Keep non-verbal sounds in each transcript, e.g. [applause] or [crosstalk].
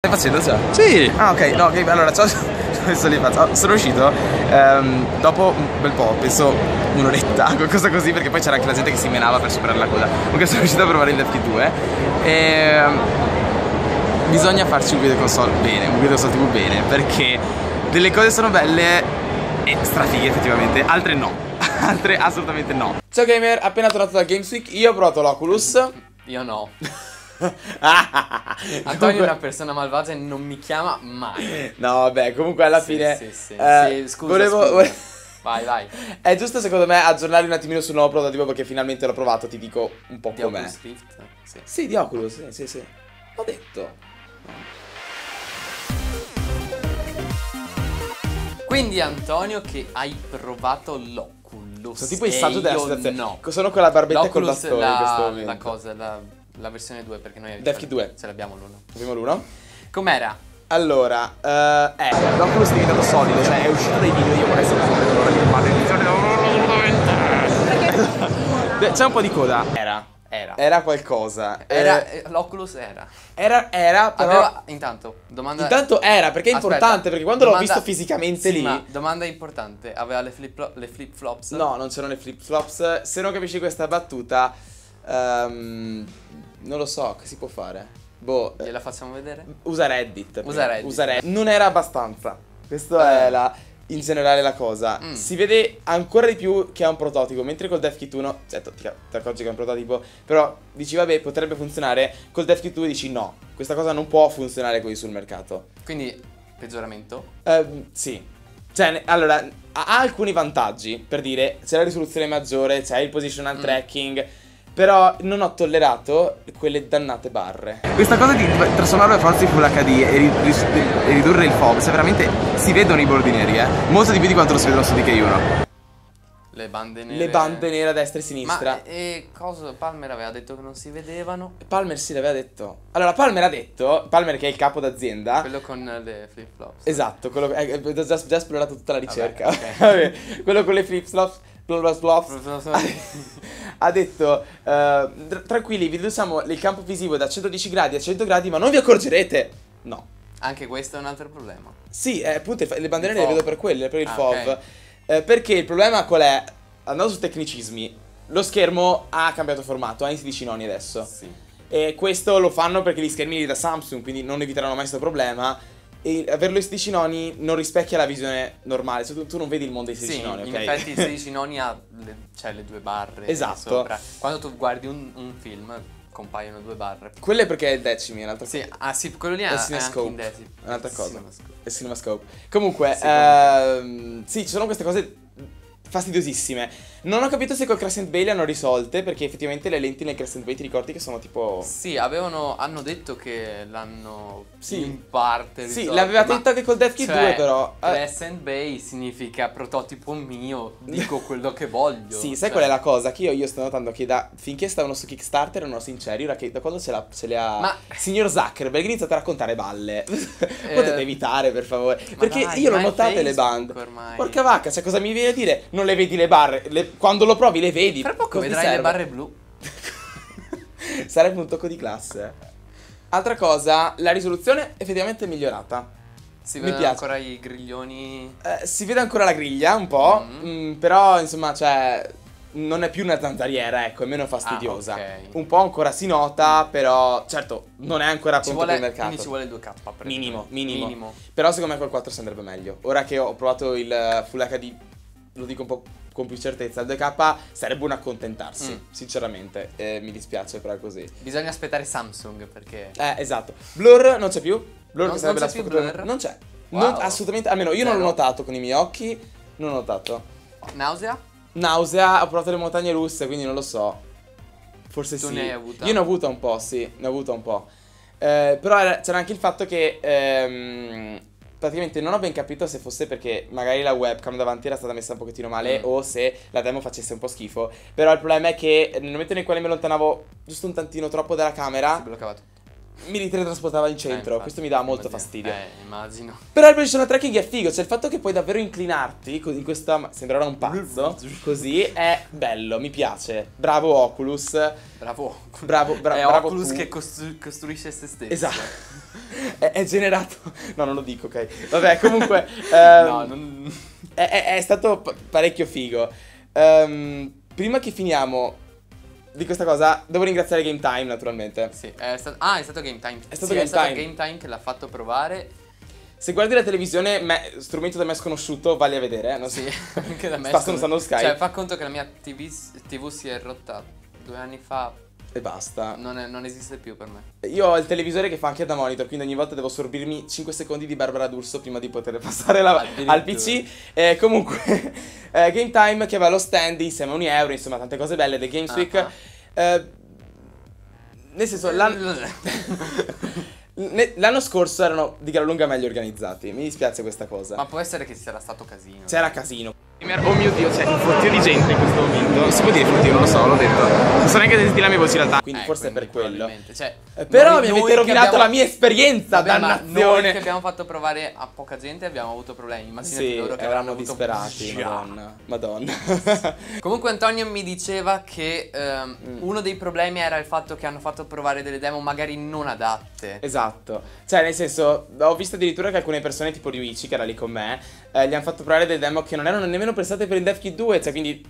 Stai facendo già? Sì. Ah ok, no, ok, allora ciao, adesso li faccio. Sono uscito ehm, dopo un bel po', penso un'oretta, [laughs] qualcosa così, perché poi c'era anche la gente che si menava per superare la coda. Comunque sono riuscito a provare il DevKit 2 e ehm, bisogna farci un video console bene, un video console TV bene, perché delle cose sono belle e strafighe effettivamente, altre no, [laughs] altre assolutamente no. Ciao gamer, appena tornato da Games Week, io ho provato l'Oculus. Io no. [laughs] [laughs] Antonio è una persona malvagia e non mi chiama mai. No, vabbè, comunque alla Sì, fine. sì, sì. eh, Sì, scusa, volevo. scusa. Vai, vai. [laughs] È giusto secondo me aggiornarli un attimino sul nuovo prototipo perché finalmente l'ho provato, ti dico un po' Di com'è. Oculus Rift? Sì. Sì, di Oculus, sì, sì, sì. Ho detto. Quindi Antonio che hai provato l'Oculus. Sono tipo e stato della io situazione. No. Sono con la barbetta e col L'Oculus bastone in questo la, momento. la cosa, la, la versione 2 perché noi DevKit 2. ce l'abbiamo l'uno. Primo l'uno. Com'era? Allora, eh, eh, l'Oculus è diventato solido, cioè è uscito dai video, io vorrei sapere come l'ora di fare assolutamente. C'è un po' di coda. Era. Era. Era qualcosa. Era, Eh, eh, L'Oculus era. era, era, però. Aveva, intanto, domanda... Intanto era, perché è Aspetta, importante, perché quando l'ho domanda- visto fisicamente Sì, lì. ma domanda importante, aveva le flip, le flip flops? No, non c'erano le flip flops. Se non capisci questa battuta, ehm, non lo so, che si può fare? Boh, eh, Gliela facciamo vedere? usa Reddit. Usa Reddit. Usa Reddit. Non era abbastanza. Questa Eh. è la, in generale la cosa. Mm. Si vede ancora di più che è un prototipo, mentre col DevKit 1, certo, ti, ti accorgi che è un prototipo, però dici vabbè, potrebbe funzionare. Col DevKit 2 dici no, questa cosa non può funzionare così sul mercato. Quindi, peggioramento? Ehm, sì. Cioè, allora, ha, ha alcuni vantaggi, per dire, c'è la risoluzione maggiore, c'è il positional Mm. tracking, però non ho tollerato quelle dannate barre. Questa cosa di trasformarlo le forze in Full HD e, e ridurre il FOV, se veramente si vedono i bordi neri, eh, molto di più di quanto lo si vedono su DK1. Le bande nere? Le bande nere a destra e a sinistra. Ma e cosa? Palmer aveva detto che non si vedevano? Palmer sì l'aveva detto. Allora, Palmer ha detto, Palmer che è il capo d'azienda, Quello con le flip flops. Esatto, quello, eh, eh, ho già, già esplorato tutta la ricerca. ok. [laughs] Vabbè, quello con le flip flops, [laughs] ha detto tr- tranquilli, vi riduciamo il campo visivo da 110 gradi a 100 gradi, ma non vi accorgerete. No. Anche questo è un altro problema. Sì, eh, appunto le bandierine Il le vedo per quelle, per il Ah, FOV. ok. Eh, perché il problema qual è? Andando su tecnicismi, lo schermo ha cambiato formato, ha i 16 noni adesso. Sì. E questo lo fanno perché gli schermi da Samsung, quindi non eviteranno mai questo problema. E averlo i 16 noni non rispecchia la visione normale. Se tu, tu non vedi il mondo dei 16 Sì, noni, ok? in effetti il [laughs] 16 noni ha le, cioè le due barre Esatto. sopra. Quando tu guardi un, un film compaiono due barre. Quello è perché è decimi, è un'altra Sì, cosa. ah sì, quello lì è, È il cinescope. in. È un'altra cosa. Cinescope. È CinemaScope. Comunque, Sì, ehm, sì, ci sono queste cose fastidiosissime. Non ho capito se col Crescent Bay le hanno risolte, perché effettivamente le lenti nel Crescent Bay ti ricordi che sono tipo... Sì, avevano, hanno detto che l'hanno Sì. in parte Sì, risolto, l'aveva detto anche col DevKit cioè, 2 però. eh, Crescent Bay significa prototipo mio, dico [laughs] quello che voglio. Sì, sai cioè. qual è la cosa? Che io, io sto notando che da, finché stavano su Kickstarter erano sinceri, ora che da quando ce, ce le ha Ma- signor Zuckerberg ha iniziato a raccontare balle. Potete evitare, per favore. ma Perché dai, io l'ho notate le Facebook band. ormai. Porca vacca, cioè cosa mi viene a dire? Non le vedi le barre? Le- quando lo provi le vedi. Fra poco vedrai le serve? barre blu. [laughs] Sarebbe un tocco di classe. Altra cosa, la risoluzione effettivamente è migliorata. Si vedono ancora i griglioni. Eh, si vede ancora la griglia un po', Mhm. mm, però insomma, cioè, non è più una zanzariera, ecco, è meno fastidiosa. Ah, ok. Un po' ancora si nota, però certo, non è ancora pronto vuole, per il mercato. quindi ci vuole il 2K. per Minimo, esempio. minimo. Però secondo me col 4 si andrebbe meglio. Ora che ho provato il Full HD, lo dico un po' con più certezza, il 2K sarebbe un accontentarsi, Mm. sinceramente. Eh, mi dispiace, però è così. Bisogna aspettare Samsung perché. Eh, esatto. Blur non c'è più. Blur Non- che sarebbe non la c'è più sfottutura- blur? Non c'è. Wow. Non- assolutamente, almeno io non l'ho Zero. notato con i miei occhi, non l'ho notato. Nausea? Nausea, ho provato le montagne russe, quindi non lo so. Forse Tu sì. ne hai avuta? Io ne ho avuta un po', sì, ne ho avuta un po'. Eh, però era- c'era anche il fatto che ehm, praticamente non ho ben capito se fosse perché magari la webcam davanti era stata messa un pochettino male Mm. o se la demo facesse un po' schifo. Però il problema è che nel momento nel quale mi allontanavo giusto un tantino troppo dalla Si camera, bloccava tutto. Mi riteletrasportava in Eh, centro. infatti, Questo mi dà molto fastidio. Eh, immagino. Però il positional tracking è figo, cioè il fatto che puoi davvero inclinarti in questa. Sembrerà un pazzo. [laughs] Così è bello, mi piace. Bravo Oculus. Bravo. Bravo, bra- è bravo Oculus tu. che costru- costruisce se stesso. Esatto. [laughs] è, è generato. No, non lo dico, ok. Vabbè, comunque. [laughs] ehm, no, non... è, è- è stato pa- parecchio figo. Ehm, prima che finiamo di questa cosa, devo ringraziare Game Time, naturalmente. Sì, è stato... Ah, è stato Game Time. È stato Sì, Game è stato Time. Game Time che l'ha fatto provare. Se guardi la televisione, me- strumento da me sconosciuto, vale a vedere. eh, Non so. Sì, [laughs] anche da me. Sta usando Skype. Cioè, fa conto che la mia TV, TV si è rotta due anni fa. E basta. Non, è- non esiste più per me. Io ho il televisore che fa anche da monitor, quindi ogni volta devo sorbirmi 5 secondi di Barbara D'Urso prima di poter [laughs] passare la- al PC. Eh, comunque, [laughs] eh, Game Time che aveva lo stand insieme a un euro, insomma, tante cose belle del Games Week. Ah, ah. Eh, nel senso, [laughs] l'anno, scorso erano di gran lunga meglio organizzati. Mi dispiace questa cosa. Ma può essere che ci sarà stato casino. C'era casino. Oh mio dio, c'è un fottio di gente in questo momento. Si può dire fottio, non lo so, l'ho detto. Non so neanche se sentire la mia voce in realtà. Quindi Eh, forse quindi è per quello. Cioè, Eh, Però mi avete rovinato abbiamo- la mia esperienza, Vabbè, dannazione. Noi che abbiamo fatto provare a poca gente abbiamo avuto problemi. Immaginati Sì, loro che eravamo avranno avuto disperati, Già. madonna. Madonna. [laughs] Comunque Antonio mi diceva che ehm, Mm. uno dei problemi era il fatto che hanno fatto provare delle demo magari non adatte. esatto. Cioè, nel senso, ho visto addirittura che alcune persone, tipo Ryuichi, che era lì con me, eh, gli hanno fatto provare delle demo che non erano nemmeno pensate per il DevKit 2, cioè quindi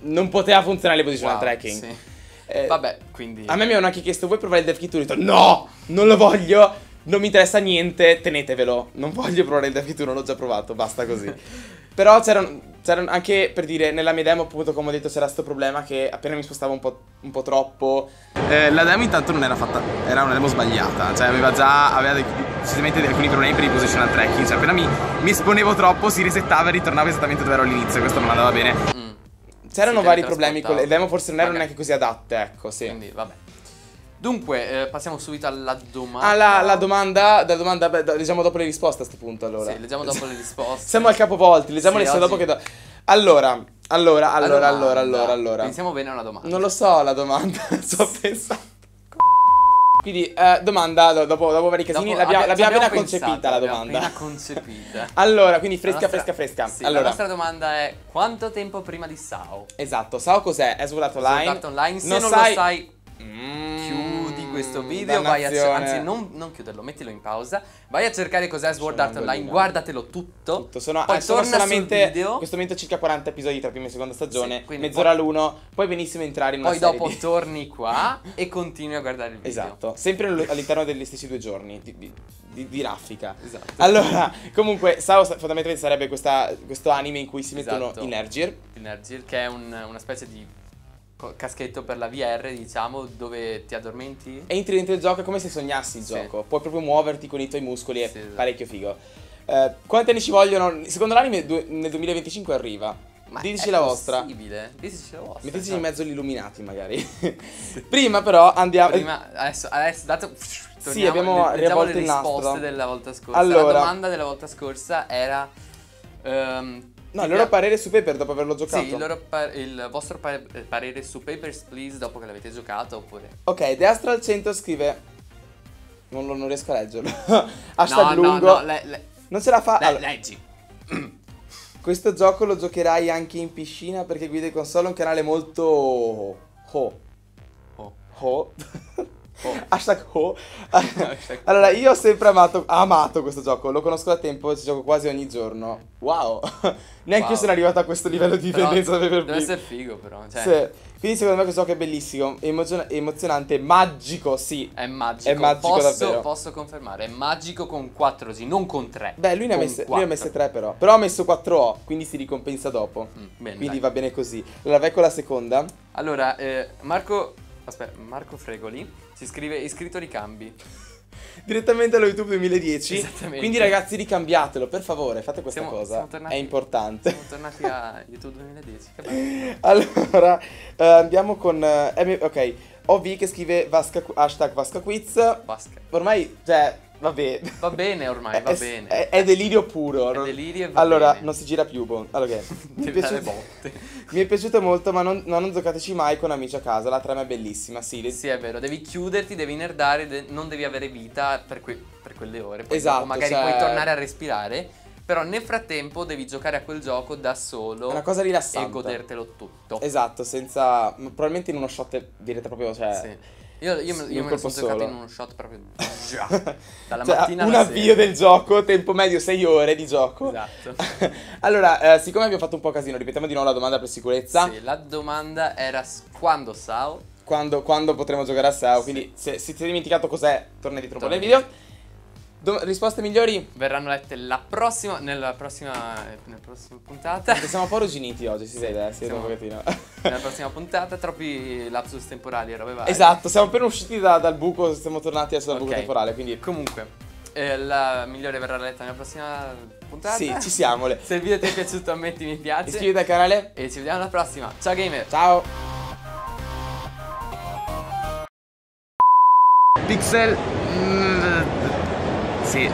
non poteva funzionare il positional Wow, tracking. sì. Eh, Vabbè, quindi A me mi avevano anche chiesto, vuoi provare il DevKit 2? Ho detto, no, non lo voglio, non mi interessa niente, tenetevelo. Non voglio provare il DevKit 1, l'ho già provato, basta così. [laughs] Però c'erano, c'erano anche, per dire, nella mia demo, appunto, come ho detto, c'era questo problema che appena mi spostavo un po', un po' troppo... Eh, la demo intanto non era fatta, era una demo sbagliata, cioè aveva già, aveva dei- decisamente alcuni problemi per il positional tracking, cioè appena mi, mi esponevo troppo si resettava e ritornavo esattamente dove ero all'inizio, questo non andava bene. Mm, C'erano vari problemi con le demo, forse non erano neanche così adatte, ecco, sì. Quindi vabbè. Dunque, eh, passiamo subito alla domanda. Ah, la, la domanda, la domanda, beh, da- leggiamo dopo le risposte a sto punto, allora. Sì, leggiamo dopo le risposte. Siamo al capovolti, leggiamole Sì, solo dopo oggi- che... do- Allora, allora, allora, allora, allora, allora. Pensiamo bene a una domanda. Non lo so la domanda, [laughs] sto pensando. Quindi, eh, domanda, do- dopo, dopo vari casini, Dopo- l'abbiamo, l'abbiamo appena concepita la l'abbiamo domanda. appena concepita. [laughs] Allora, quindi fresca, nostra- fresca, fresca. Sì, allora, La nostra domanda è quanto tempo prima di SAO? esatto, Sao cos'è? È Art Online. Art Online, se non non, sai- lo sai Mm, questo video, vai a anzi non, non chiuderlo, mettilo in pausa, vai a cercare cos'è Sword Art. Online, guardatelo tutto, Tutto, sono, poi eh, sono torna solamente sul video, in questo momento circa 40 episodi tra prima e seconda stagione, Sì, mezz'ora poi- l'uno, puoi benissimo entrare in una poi serie dopo di... [laughs] torni qua e continui a guardare il video. Esatto, sempre all- all'interno degli stessi due giorni di, di- di- raffica. Esatto. Allora, comunque, Sao sa- fondamentalmente sarebbe questa- questo anime in cui si mettono Esatto. i Nergir. Energir, che è un- una specie di caschetto per la VR, diciamo, dove ti addormenti. Entri dentro il gioco è come se sognassi il Sì. gioco. Puoi proprio muoverti con i tuoi muscoli, è Sì, esatto. parecchio figo. Eh, quanti anni ci vogliono? Secondo l'anime nel 2025 arriva. Ma Diteci la vostra. possibile? Diteci la vostra. Metteteci esatto. in mezzo gli illuminati, magari. [laughs] Prima, però, andiamo. Prima, adesso, adesso dato. Sì, abbiamo riavvolto le risposte della volta scorsa. Allora. La domanda della volta scorsa era. ehm, No, il loro parere su Paper dopo averlo giocato. Sì, il, par- il vostro pa- parere su Papers, Please dopo che l'avete giocato oppure. Ok, The Astral 100 scrive. Non, lo- non riesco a leggerlo. [laughs] Hashtag no, lungo. no, no, le- le- Non ce la fa. le- allora, leggi. [clears throat] questo gioco lo giocherai anche in piscina perché guida i console è un canale molto. Ho. Oh. Ho. [laughs] Oh. Hashtag ho. [laughs] Hashtag [laughs] allora, io ho sempre amato, amato questo gioco. Lo conosco da tempo, ci gioco quasi ogni giorno. Wow. [laughs] Neanche io Wow. sono arrivato a questo livello di dipendenza Deve essere figo, però. Cioè, Sì. Quindi secondo me questo gioco è bellissimo, emozio- emozionante, magico, sì. È magico. È magico posso, davvero. Posso confermare. È magico con 4 G, non con 3. Beh, lui ne ha messe, lui ne ha messe tre però. Però ha messo 4O, quindi si ricompensa dopo. Mm, bene, Quindi dai. va bene così. Allora vai con la seconda. Allora, eh, Marco. Aspetta, Marco Fregoli si scrive iscritto ricambi. [laughs] Direttamente allo YouTube 2010. Esattamente. Quindi ragazzi ricambiatelo, per favore, fate questa Siamo- cosa. siamo tornati- È importante. Siamo tornati a YouTube 2010. Che bello. [laughs] Allora, eh, andiamo con... eh, ok, OV che scrive Vasca, hashtag Vasca Quiz. Basca. Ormai, cioè, vabbè. Va bene ormai, [laughs] va È- bene. È, è delirio puro. È non- delirio e va allora, bene. non si gira più. boh. Allora, ok. [laughs] mi, è piaciuto, botte. [laughs] mi è piaciuto molto, ma non, non giocateci mai con amici a casa. La trama è bellissima. Sì, Sì, è vero, devi chiuderti, devi nerdare, de- non devi avere vita per, que- per quelle ore. Poi Esatto, magari cioè- puoi tornare a respirare. Però nel frattempo devi giocare a quel gioco da solo è una cosa e rilassante. godertelo tutto. Esatto, senza. Probabilmente in uno shot direte proprio. Cioè, Sì. Io, io, me- io me lo sono giocato solo. in uno shot proprio [laughs] già. Dalla Cioè, mattina un avvio sera. del gioco, tempo medio 6 ore di gioco. Esatto. [laughs] allora, eh, siccome abbiamo fatto un po' casino, ripetiamo di nuovo la domanda per sicurezza. Sì, la domanda era quando Sao Quando, quando potremo giocare a SEO? Sì. Quindi, se, se ti hai dimenticato cos'è, torna dietro un po' nel video. Do- risposte migliori? verranno lette la prossima, nella prossima, nella prossima puntata. Perché siamo un po' arrugginiti oggi, si vede, eh, si vede un pochettino. nella prossima puntata, troppi lapsus temporali e robe varie. esatto, siamo appena usciti da- dal buco, siamo tornati adesso dal buco Ok. temporale, quindi... Comunque, eh, la migliore verrà letta nella prossima puntata. Sì, ci siamo. Le- [laughs] Se il video ti è piaciuto, metti mi piace. Iscriviti al canale. E ci vediamo alla prossima. Ciao gamer. Ciao. Pixel. mm, sì,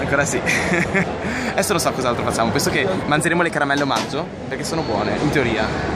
ancora sì. [laughs] Adesso non so cos'altro facciamo. Penso che mangeremo le caramelle omaggio perché sono buone, in teoria.